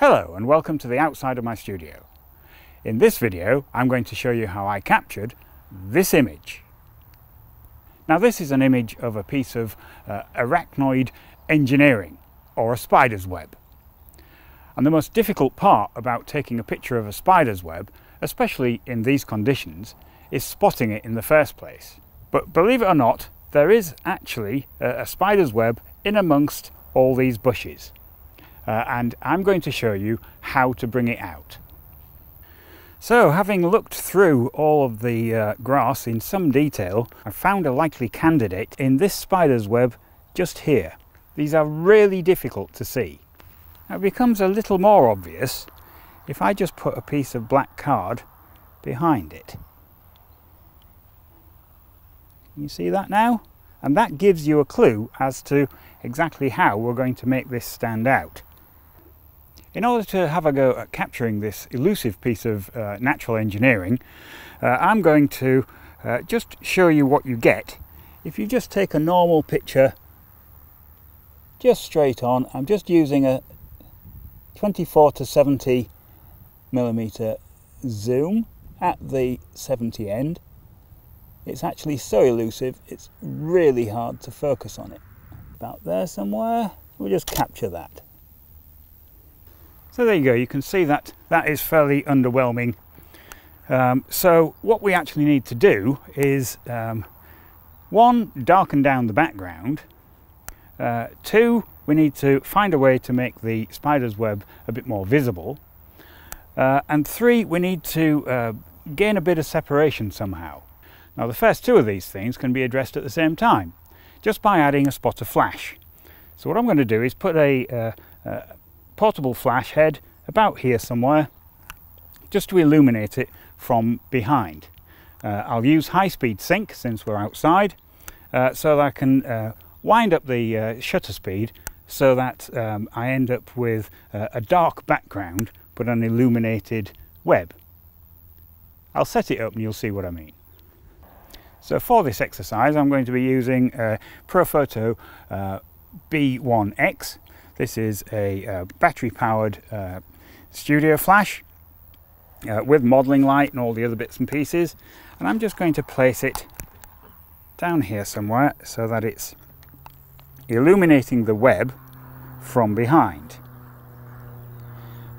Hello and welcome to the outside of my studio. In this video I'm going to show you how I captured this image. Now this is an image of a piece of uh, arachnoid engineering or a spider's web. And the most difficult part about taking a picture of a spider's web, especially in these conditions, is spotting it in the first place. But believe it or not, there is actually a, a spider's web in amongst all these bushes. Uh, and I'm going to show you how to bring it out. So having looked through all of the uh, grass in some detail, I found a likely candidate in this spider's web just here. These are really difficult to see. Now it becomes a little more obvious if I just put a piece of black card behind it. You see that now? And that gives you a clue as to exactly how we're going to make this stand out. In order to have a go at capturing this elusive piece of uh, natural engineering, uh, I'm going to uh, just show you what you get if you just take a normal picture just straight on. I'm just using a 24 to 70 millimeter zoom at the 70 end it's actually so elusive, it's really hard to focus on it. About there somewhere, we'll just capture that. So there you go, you can see that that is fairly underwhelming. Um, so what we actually need to do is, um, one, darken down the background. Uh, two, we need to find a way to make the spider's web a bit more visible. Uh, and three, we need to uh, gain a bit of separation somehow. Now the first two of these things can be addressed at the same time, just by adding a spot of flash. So what I'm going to do is put a, uh, uh, portable flash head about here somewhere, just to illuminate it from behind. Uh, I'll use high-speed sync since we're outside, uh, so that I can uh, wind up the uh, shutter speed so that um, I end up with a dark background but an illuminated web. I'll set it up and you'll see what I mean. So for this exercise I'm going to be using a Profoto uh, B1X. This is a uh, battery powered uh, studio flash uh, with modelling light and all the other bits and pieces and I'm just going to place it down here somewhere so that it's illuminating the web from behind.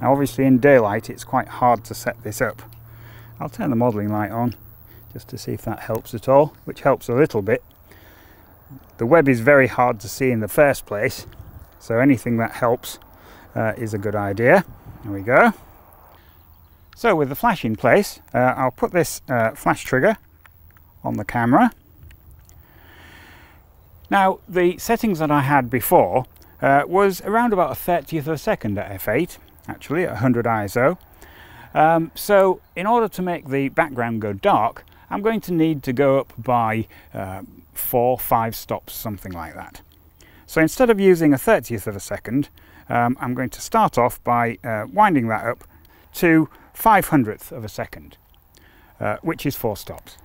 Now obviously in daylight it's quite hard to set this up. I'll turn the modelling light on just to see if that helps at all, which helps a little bit. The web is very hard to see in the first place, so anything that helps uh, is a good idea. There we go. So with the flash in place, uh, I'll put this uh, flash trigger on the camera. Now the settings that I had before uh, was around about a 30th of a second at f8, actually at 100 ISO. Um, so in order to make the background go dark, I'm going to need to go up by uh, four, five stops, something like that. So instead of using a 30th of a second, um, I'm going to start off by uh, winding that up to 500th of a second, uh, which is four stops.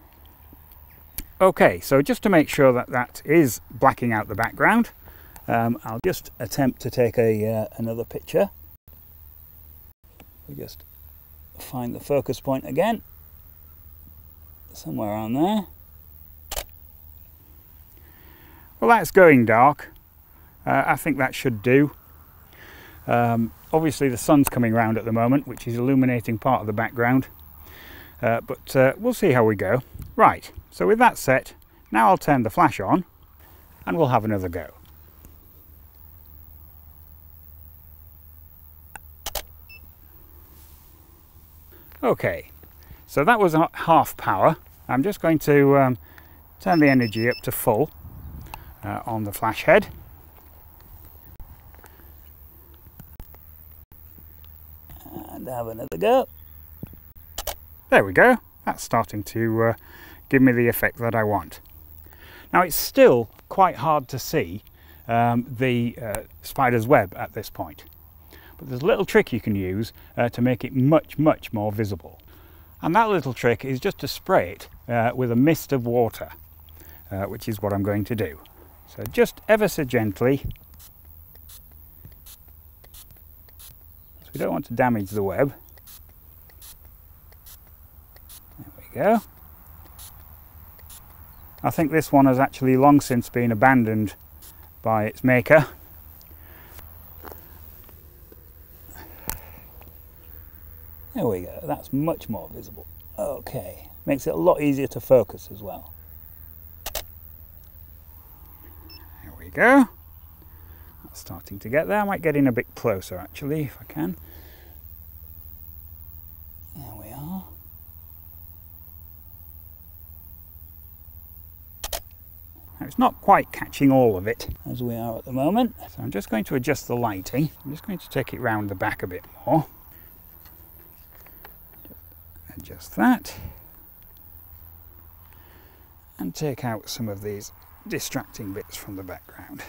Okay, so just to make sure that that is blacking out the background, um, I'll just attempt to take a uh, another picture. We just find the focus point again somewhere on there. Well, that's going dark. Uh, I think that should do. Um, obviously, the sun's coming round at the moment, which is illuminating part of the background. Uh, but uh, we'll see how we go. Right, so with that set, now I'll turn the flash on and we'll have another go. Okay, so that was half power. I'm just going to um, turn the energy up to full uh, on the flash head. And have another go. There we go. That's starting to uh, give me the effect that I want. Now it's still quite hard to see um, the uh, spider's web at this point. But there's a little trick you can use uh, to make it much, much more visible. And that little trick is just to spray it uh, with a mist of water, uh, which is what I'm going to do. So just ever so gently, we don't want to damage the web. There we go. I think this one has actually long since been abandoned by its maker. There we go, that's much more visible. Okay, makes it a lot easier to focus as well. There we go. Starting to get there. I might get in a bit closer actually if I can. There we are. Now it's not quite catching all of it as we are at the moment. So I'm just going to adjust the lighting. I'm just going to take it round the back a bit more. Adjust that. And take out some of these distracting bits from the background.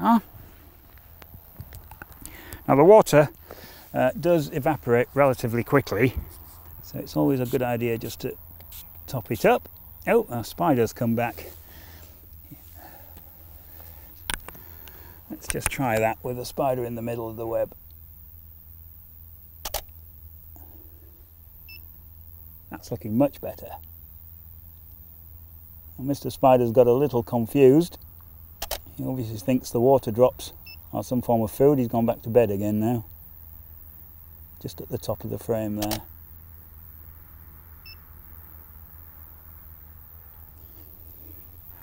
Are. Now the water uh, does evaporate relatively quickly, so it's always a good idea just to top it up. Oh, our spider's come back. Let's just try that with a spider in the middle of the web. That's looking much better. And Mr. Spider's got a little confused. He obviously thinks the water drops are some form of food. He's gone back to bed again now. Just at the top of the frame there.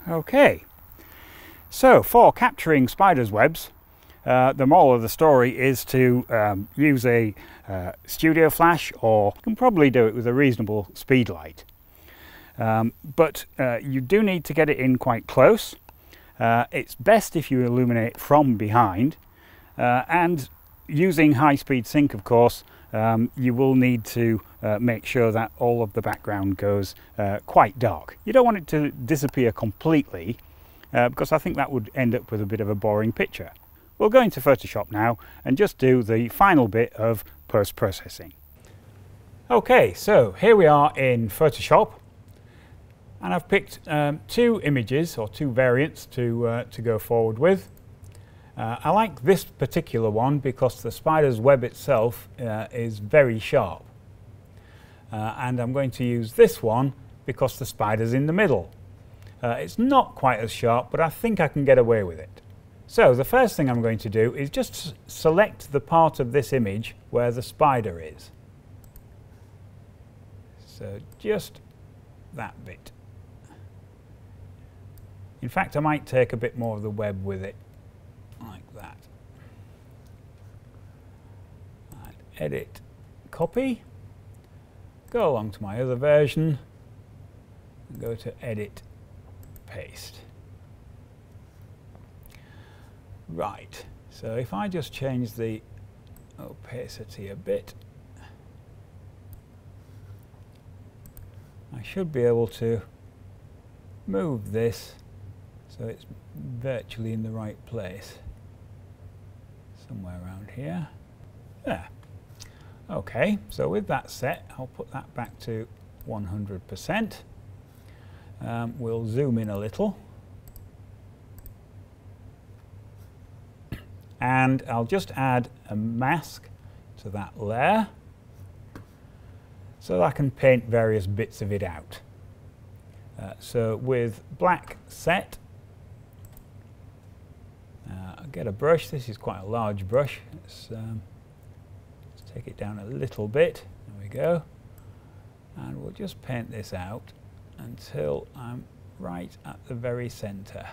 Okay, so for capturing spiders' webs, uh, the moral of the story is to um, use a uh, studio flash or you can probably do it with a reasonable speed light. Um, but uh, you do need to get it in quite close uh, it's best if you illuminate from behind uh, and using high-speed sync of course um, you will need to uh, make sure that all of the background goes uh, quite dark. You don't want it to disappear completely uh, because I think that would end up with a bit of a boring picture. We'll go into Photoshop now and just do the final bit of post-processing. Okay, so here we are in Photoshop and I've picked um, two images or two variants to, uh, to go forward with. Uh, I like this particular one because the spider's web itself uh, is very sharp. Uh, and I'm going to use this one because the spider's in the middle. Uh, it's not quite as sharp, but I think I can get away with it. So the first thing I'm going to do is just select the part of this image where the spider is. So just that bit. In fact, I might take a bit more of the web with it, like that. Right, edit, copy, go along to my other version, go to edit, paste. Right, so if I just change the opacity a bit, I should be able to move this so it's virtually in the right place. Somewhere around here. There. Okay, so with that set, I'll put that back to 100%. Um, we'll zoom in a little. And I'll just add a mask to that layer so that I can paint various bits of it out. Uh, so with black set, get a brush. This is quite a large brush. Let's, um, let's take it down a little bit. There we go. And we'll just paint this out until I'm right at the very centre.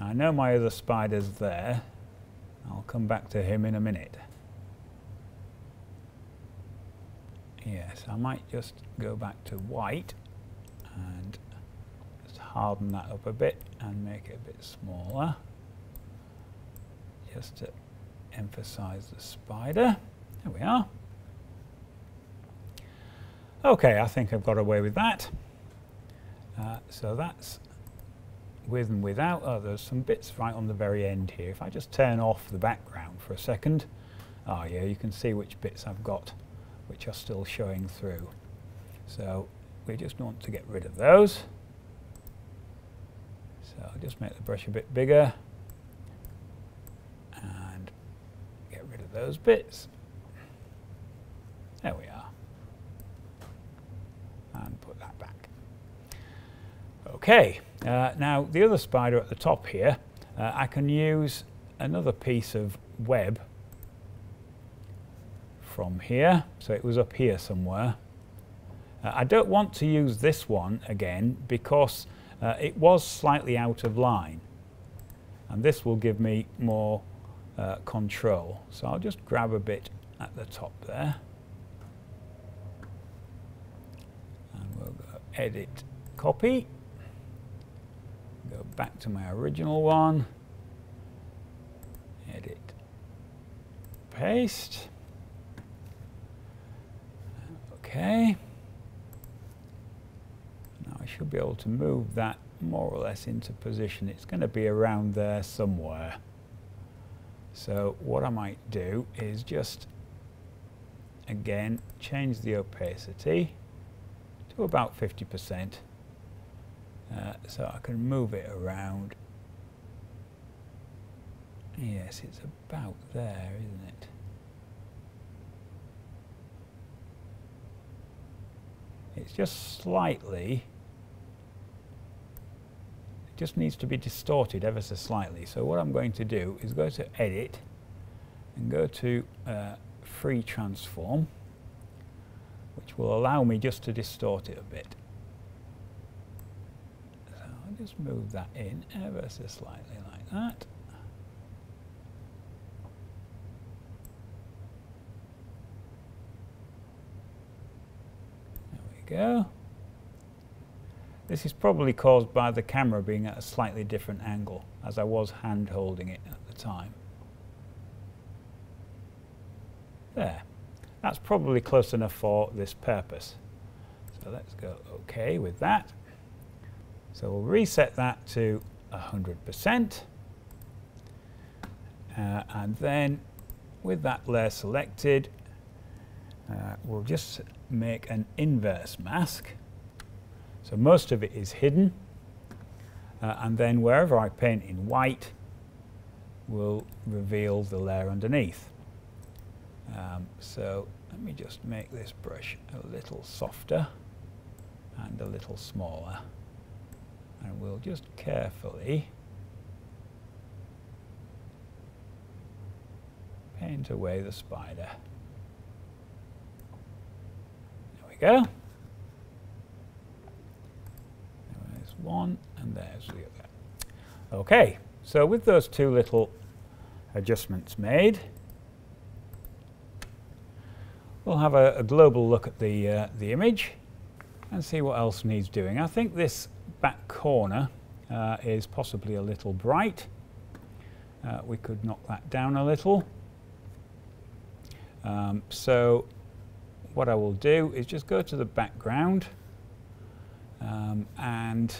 I know my other spider's there. I'll come back to him in a minute. Yes, I might just go back to white and just harden that up a bit and make it a bit smaller just to emphasize the spider. There we are. Okay, I think I've got away with that. Uh, so that's with and without. Oh, there's some bits right on the very end here. If I just turn off the background for a second, oh yeah, you can see which bits I've got which are still showing through. So we just want to get rid of those. So I'll just make the brush a bit bigger and get rid of those bits. There we are. And put that back. Okay, uh, now the other spider at the top here, uh, I can use another piece of web from here. So it was up here somewhere. Uh, I don't want to use this one again because uh, it was slightly out of line. And this will give me more uh, control. So I'll just grab a bit at the top there. And we'll go edit, copy. Go back to my original one. Edit, paste. Okay. Now I should be able to move that more or less into position. It's going to be around there somewhere. So what I might do is just, again, change the opacity to about 50%. Uh, so I can move it around. Yes, it's about there, isn't it? It's just slightly, just needs to be distorted ever so slightly. So what I'm going to do is go to Edit and go to uh, Free Transform, which will allow me just to distort it a bit. So I'll just move that in ever so slightly like that. There we go. This is probably caused by the camera being at a slightly different angle as I was hand holding it at the time. There. That's probably close enough for this purpose. So let's go OK with that. So we'll reset that to 100%. Uh, and then with that layer selected, uh, we'll just make an inverse mask. So most of it is hidden. Uh, and then wherever I paint in white will reveal the layer underneath. Um, so let me just make this brush a little softer and a little smaller. And we'll just carefully paint away the spider. There we go. There's one and there's the other. Okay, so with those two little adjustments made, we'll have a, a global look at the, uh, the image and see what else needs doing. I think this back corner uh, is possibly a little bright. Uh, we could knock that down a little. Um, so what I will do is just go to the background um, and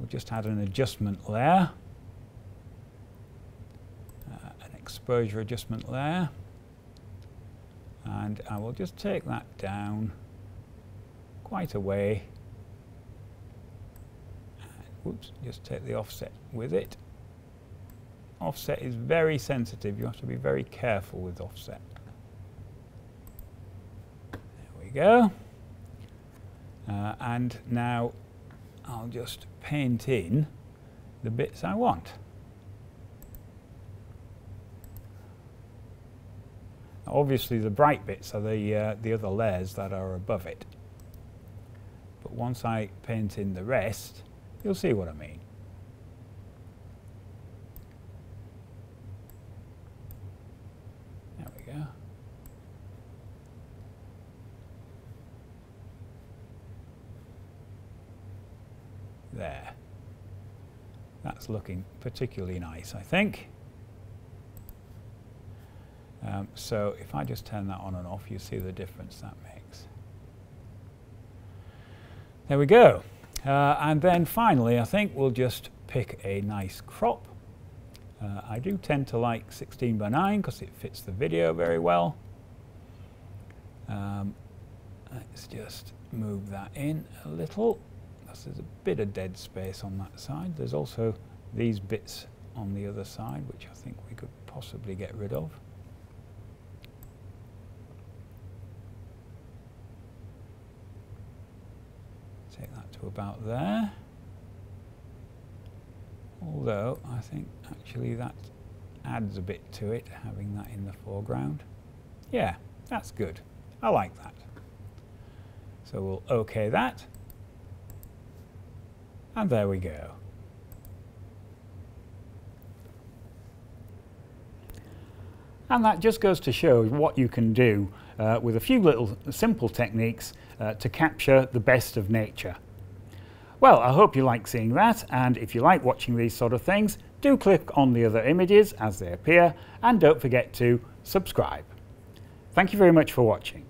we'll just add an adjustment layer, uh, an exposure adjustment layer, and I will just take that down quite a way. Whoops, just take the offset with it. Offset is very sensitive, you have to be very careful with offset. There we go. Uh, and now I'll just paint in the bits I want. Obviously the bright bits are the, uh, the other layers that are above it. But once I paint in the rest, you'll see what I mean. There. That's looking particularly nice, I think. Um, so if I just turn that on and off, you see the difference that makes. There we go. Uh, and then finally, I think we'll just pick a nice crop. Uh, I do tend to like 16 by 9 because it fits the video very well. Um, let's just move that in a little because there's a bit of dead space on that side. There's also these bits on the other side, which I think we could possibly get rid of. Take that to about there. Although I think actually that adds a bit to it, having that in the foreground. Yeah, that's good. I like that. So we'll OK that. And there we go. And that just goes to show what you can do uh, with a few little simple techniques uh, to capture the best of nature. Well, I hope you like seeing that, and if you like watching these sort of things, do click on the other images as they appear, and don't forget to subscribe. Thank you very much for watching.